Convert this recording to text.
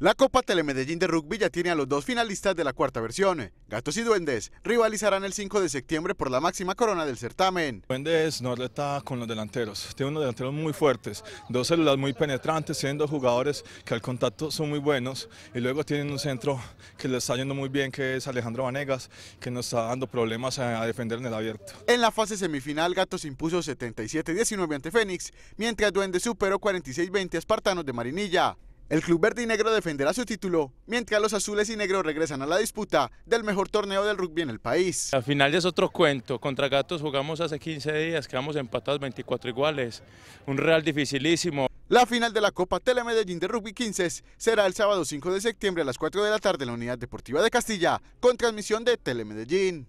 La Copa Telemedellín de Rugby ya tiene a los dos finalistas de la cuarta versión. Gatos y Duendes rivalizarán el 5 de septiembre por la máxima corona del certamen. Duendes no está con los delanteros, tiene unos delanteros muy fuertes, dos células muy penetrantes, tienen dos jugadores que al contacto son muy buenos y luego tienen un centro que le está yendo muy bien que es Alejandro Vanegas, que nos está dando problemas a, defender en el abierto. En la fase semifinal Gatos impuso 77-19 ante Fénix, mientras Duendes superó 46-20 a Espartanos de Marinilla. El Club Verde y Negro defenderá su título, mientras los azules y negros regresan a la disputa del mejor torneo del rugby en el país. Al final es otro cuento, contra Gatos jugamos hace 15 días, quedamos empatados 24 iguales, un real dificilísimo. La final de la Copa Telemedellín de Rugby 15 será el sábado 5 de septiembre a las 4 de la tarde en la Unidad Deportiva de Castilla, con transmisión de Telemedellín.